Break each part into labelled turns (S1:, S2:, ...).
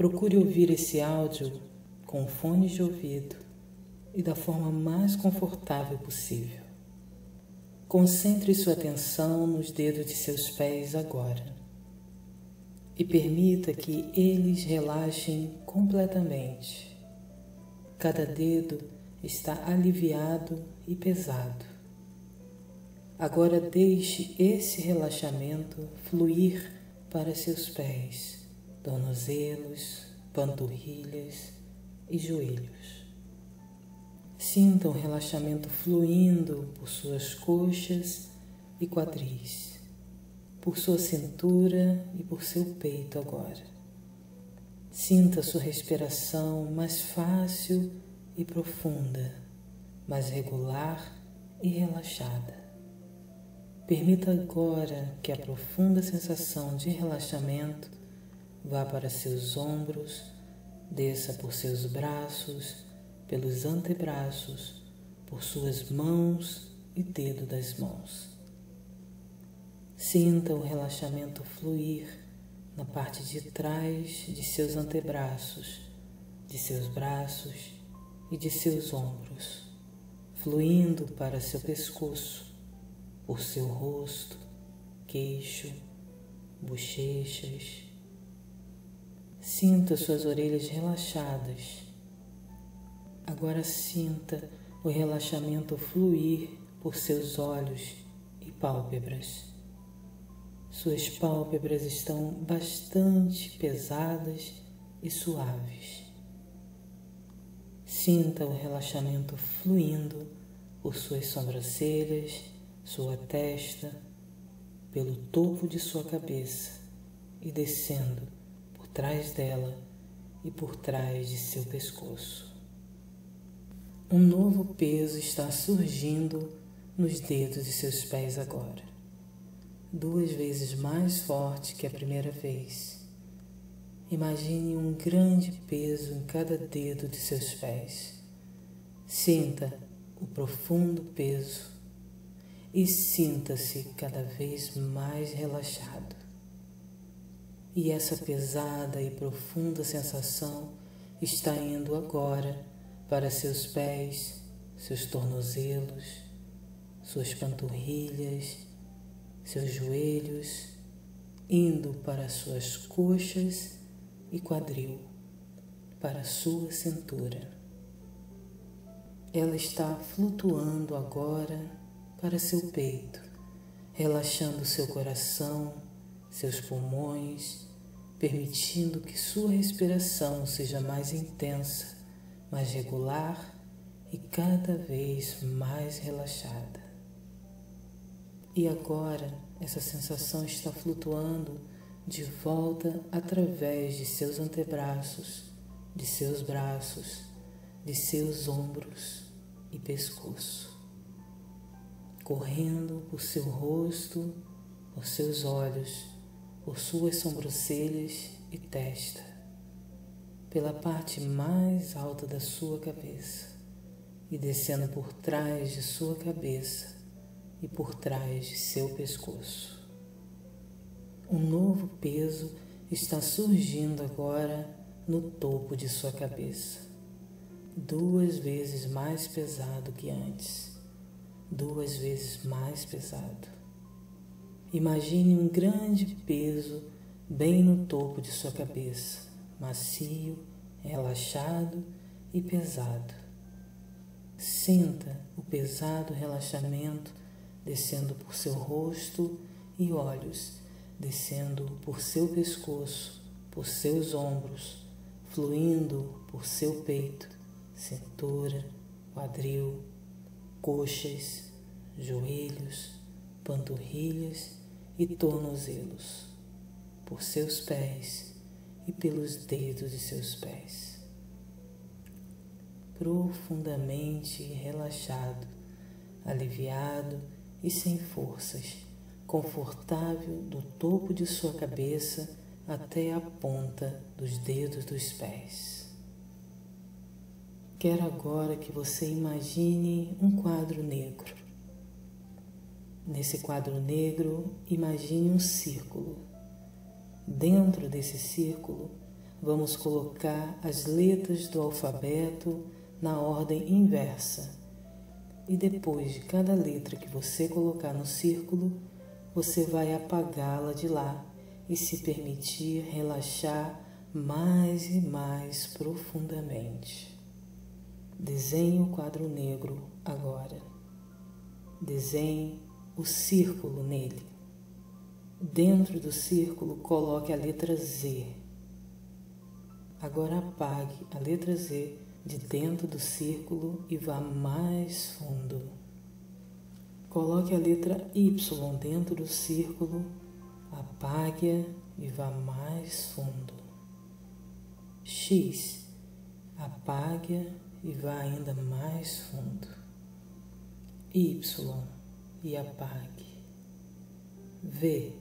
S1: Procure ouvir esse áudio com fones de ouvido e da forma mais confortável possível. Concentre sua atenção nos dedos de seus pés agora e permita que eles relaxem completamente. Cada dedo está aliviado e pesado. Agora deixe esse relaxamento fluir para seus pés, tornozelos, panturrilhas e joelhos. Sinta o relaxamento fluindo por suas coxas e quadris, por sua cintura e por seu peito agora. Sinta sua respiração mais fácil e profunda, mais regular e relaxada. Permita agora que a profunda sensação de relaxamento vá para seus ombros, desça por seus braços, pelos antebraços, por suas mãos e dedo das mãos. Sinta o relaxamento fluir na parte de trás de seus antebraços, de seus braços e de seus ombros, fluindo para seu pescoço por seu rosto, queixo, bochechas. Sinta suas orelhas relaxadas. Agora sinta o relaxamento fluir por seus olhos e pálpebras. Suas pálpebras estão bastante pesadas e suaves. Sinta o relaxamento fluindo por suas sobrancelhas sua testa, pelo topo de sua cabeça e descendo trás dela e por trás de seu pescoço. Um novo peso está surgindo nos dedos de seus pés agora, duas vezes mais forte que a primeira vez. Imagine um grande peso em cada dedo de seus pés. Sinta o profundo peso e sinta-se cada vez mais relaxado. E essa pesada e profunda sensação está indo agora para seus pés, seus tornozelos, suas panturrilhas, seus joelhos, indo para suas coxas e quadril, para sua cintura. Ela está flutuando agora para seu peito, relaxando seu coração, seus pulmões, permitindo que sua respiração seja mais intensa, mais regular e cada vez mais relaxada. E agora essa sensação está flutuando de volta através de seus antebraços, de seus braços, de seus ombros e pescoço correndo por seu rosto, por seus olhos, por suas sobrancelhas e testa, pela parte mais alta da sua cabeça e descendo por trás de sua cabeça e por trás de seu pescoço. Um novo peso está surgindo agora no topo de sua cabeça, duas vezes mais pesado que antes duas vezes mais pesado. Imagine um grande peso bem no topo de sua cabeça, macio, relaxado e pesado. Sinta o pesado relaxamento descendo por seu rosto e olhos, descendo por seu pescoço, por seus ombros, fluindo por seu peito, cintura, quadril, coxas, joelhos, panturrilhas e tornozelos, por seus pés e pelos dedos de seus pés. Profundamente relaxado, aliviado e sem forças, confortável do topo de sua cabeça até a ponta dos dedos dos pés. Quero agora que você imagine um quadro negro. Nesse quadro negro, imagine um círculo. Dentro desse círculo, vamos colocar as letras do alfabeto na ordem inversa. E depois de cada letra que você colocar no círculo, você vai apagá-la de lá e se permitir relaxar mais e mais profundamente. Desenhe o quadro negro agora. Desenhe o círculo nele. Dentro do círculo, coloque a letra Z. Agora apague a letra Z de dentro do círculo e vá mais fundo. Coloque a letra Y dentro do círculo, apague-a e vá mais fundo. X, apague-a e vá ainda mais fundo. Y e apague. V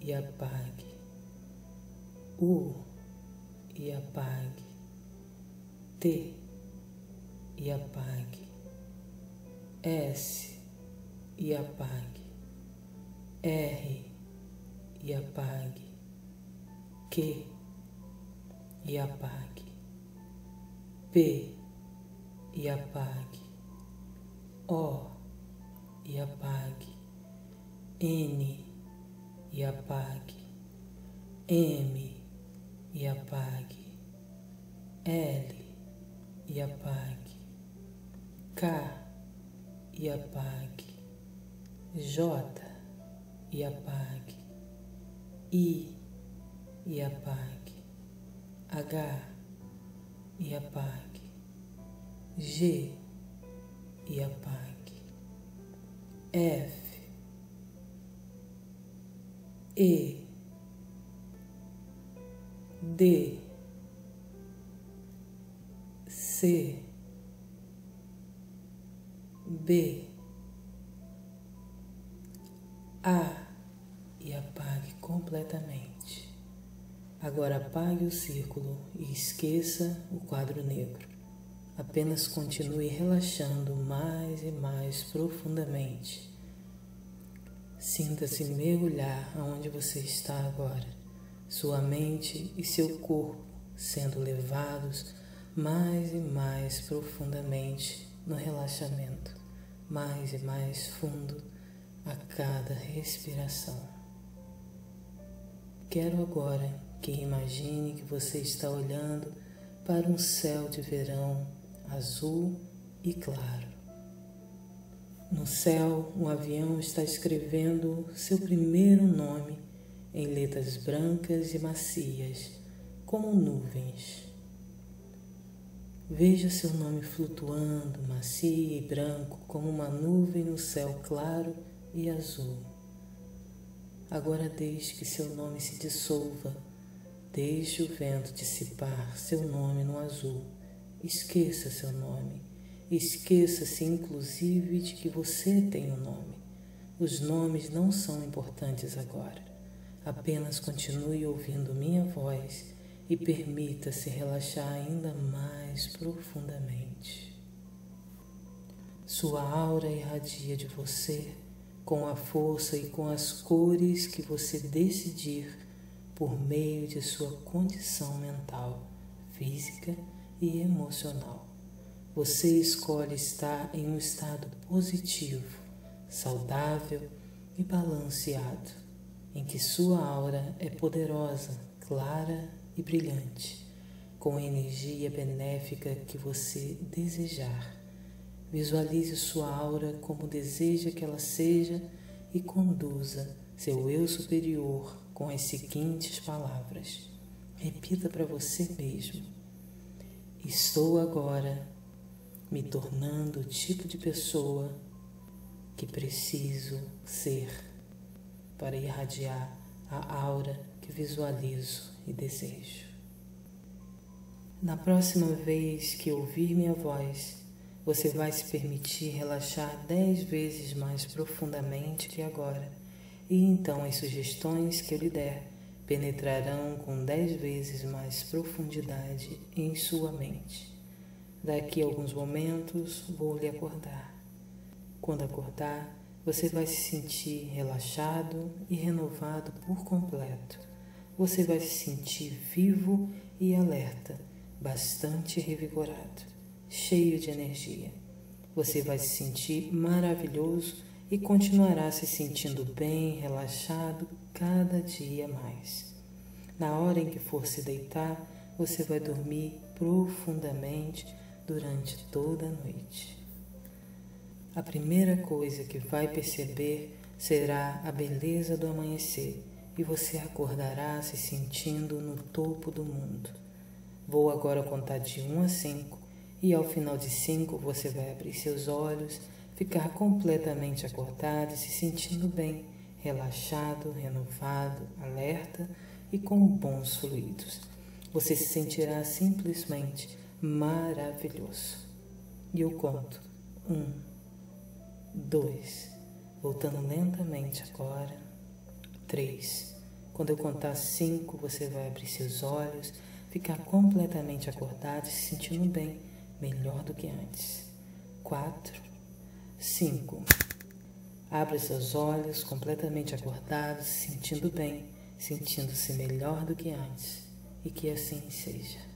S1: e apague. U e apague. T e apague. S e apague. R e apague. Q e apague. P e apague. O e apague. N e apague. M e apague. L e apague. K e apague. J e apague. I e apague. H e apague. G e apague. F E D C B A e apague completamente. Agora apague o círculo e esqueça o quadro negro. Apenas continue relaxando mais e mais profundamente. Sinta-se mergulhar aonde você está agora, sua mente e seu corpo sendo levados mais e mais profundamente no relaxamento, mais e mais fundo a cada respiração. Quero agora que imagine que você está olhando para um céu de verão azul e claro. No céu, um avião está escrevendo seu primeiro nome em letras brancas e macias, como nuvens. Veja seu nome flutuando, macio e branco, como uma nuvem no céu claro e azul. Agora deixe que seu nome se dissolva, deixe o vento dissipar seu nome no azul Esqueça seu nome. Esqueça-se, inclusive, de que você tem um nome. Os nomes não são importantes agora. Apenas continue ouvindo minha voz e permita-se relaxar ainda mais profundamente. Sua aura irradia de você com a força e com as cores que você decidir por meio de sua condição mental, física e emocional. Você escolhe estar em um estado positivo, saudável e balanceado, em que sua aura é poderosa, clara e brilhante, com a energia benéfica que você desejar. Visualize sua aura como deseja que ela seja e conduza seu eu superior com as seguintes palavras. Repita para você mesmo. Estou agora me tornando o tipo de pessoa que preciso ser para irradiar a aura que visualizo e desejo. Na próxima vez que ouvir minha voz, você vai se permitir relaxar dez vezes mais profundamente que agora, e então as sugestões que eu lhe der penetrarão com dez vezes mais profundidade em sua mente. Daqui a alguns momentos vou lhe acordar. Quando acordar, você vai se sentir relaxado e renovado por completo. você vai se sentir vivo e alerta, bastante revigorado, cheio de energia. Você vai se sentir maravilhoso e continuará se sentindo bem, relaxado cada dia mais. Na hora em que for se deitar, você vai dormir profundamente durante toda a noite. A primeira coisa que vai perceber será a beleza do amanhecer e você acordará se sentindo no topo do mundo. Vou agora contar de 1 a 5 e ao final de 5 você vai abrir seus olhos, ficar completamente acordado e se sentindo bem, relaxado, renovado, alerta e com bons fluidos. Você se sentirá simplesmente maravilhoso. E eu conto. Um, dois, voltando lentamente agora. Três. Quando eu contar cinco, você vai abrir seus olhos, ficar completamente acordado e se sentindo bem, melhor do que antes. Quatro. Cinco. Abra seus olhos completamente acordados, se sentindo bem, sentindo-se melhor do que antes. E que assim seja.